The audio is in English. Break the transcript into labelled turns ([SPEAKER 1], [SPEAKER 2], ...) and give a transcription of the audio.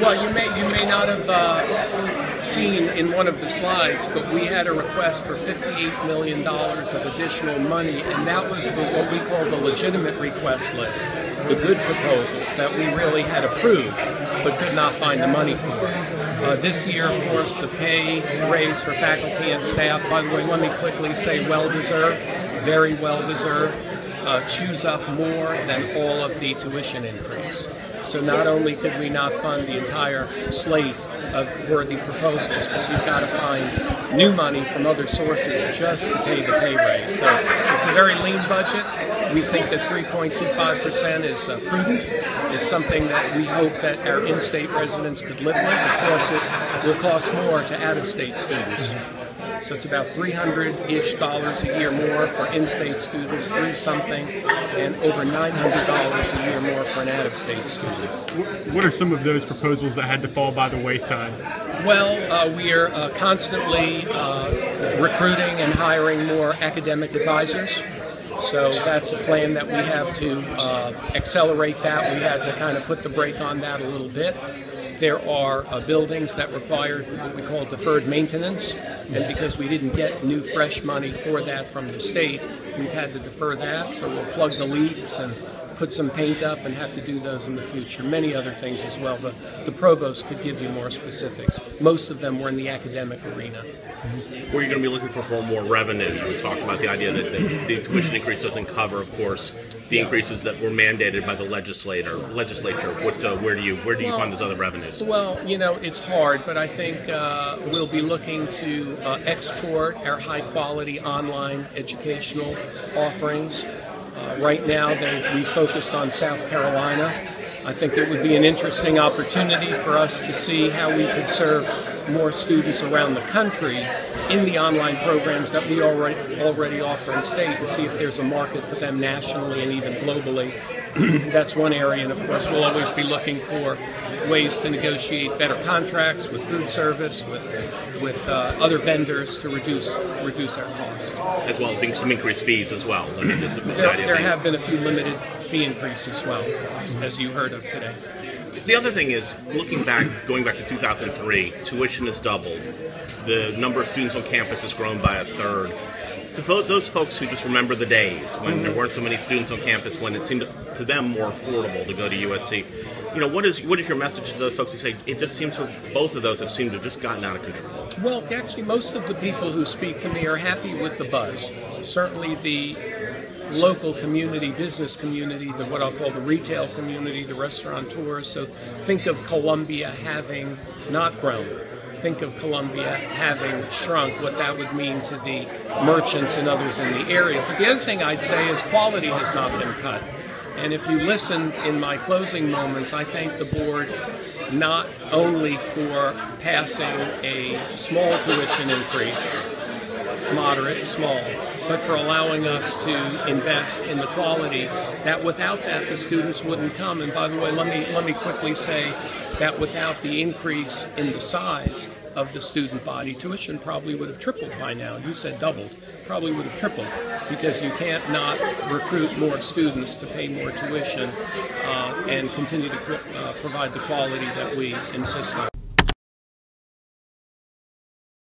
[SPEAKER 1] Well, you may you may not have uh, seen in one of the slides, but we had a request for 58 million dollars of additional money, and that was the, what we call the legitimate request list, the good proposals that we really had approved, but could not find the money for. Uh, this year, of course, the pay raise for faculty and staff. By the way, let me quickly say, well deserved, very well deserved. Uh, chews up more than all of the tuition increase. So not only could we not fund the entire slate of worthy proposals, but we've got to find new money from other sources just to pay the pay raise. So it's a very lean budget. We think that 3.25% is uh, prudent. It's something that we hope that our in-state residents could live with. Of course, it will cost more to out-of-state students. So it's about 300-ish dollars a year more for in-state students, three something, and over $900 a year more for an out-of-state student.
[SPEAKER 2] What are some of those proposals that had to fall by the wayside?
[SPEAKER 1] Well, uh, we are uh, constantly uh, recruiting and hiring more academic advisors. So that's a plan that we have to uh, accelerate that. We had to kind of put the brake on that a little bit. There are uh, buildings that require what we call deferred maintenance, and because we didn't get new fresh money for that from the state, we've had to defer that. So we'll plug the leaks and put some paint up and have to do those in the future. Many other things as well, but the provost could give you more specifics. Most of them were in the academic arena.
[SPEAKER 3] Where you're going to be looking for, for more revenue. We talked about the idea that the, the tuition increase doesn't cover, of course, the increases that were mandated by the legislator. Legislature. What, uh, where do you where do you
[SPEAKER 1] Well-
[SPEAKER 3] find those other revenues?
[SPEAKER 1] Well, you know, it's hard, but I think uh, we'll be looking to uh, export our high quality online educational offerings. Uh, right now, they, we focused on South Carolina. I think it would be an interesting opportunity for us to see how we could serve more students around the country in the online programs that we already already offer in state and see if there's a market for them nationally and even globally. That's one area, and of course, we'll always be looking for ways to negotiate better contracts with food service, with with uh, other vendors to reduce reduce our cost.
[SPEAKER 3] as well as some increased fees as well. I mean, just the- the
[SPEAKER 1] There, there have been a few limited fee increases as well, as you heard of today.
[SPEAKER 3] The other thing is, looking back, going back to 2003, tuition has doubled. The number of students on campus has grown by a third. To fo- those folks who just remember the days when there weren't so many students on campus, when it seemed to them more affordable to go to USC, you know, what is what is your message to those folks who say it just seems to both of those have seemed to have just gotten out of control?
[SPEAKER 1] Well, actually, most of the people who speak to me are happy with the buzz. Certainly, the local community, business community, the what I'll call the retail community, the restaurateurs. So think of Columbia having not grown. Think of Columbia having shrunk, what that would mean to the merchants and others in the area. But the other thing I'd say is quality has not been cut. And if you listen in my closing moments, I thank the board not only for passing a small tuition increase, moderate, small, but for allowing us to invest in the quality that without that the students wouldn't come. And by the way, let me let me quickly say that without the increase in the size of the student body, tuition probably would have tripled by now. You said doubled, probably would have tripled because you can't not recruit more students to pay more tuition uh, and continue to uh, provide the quality that we insist on.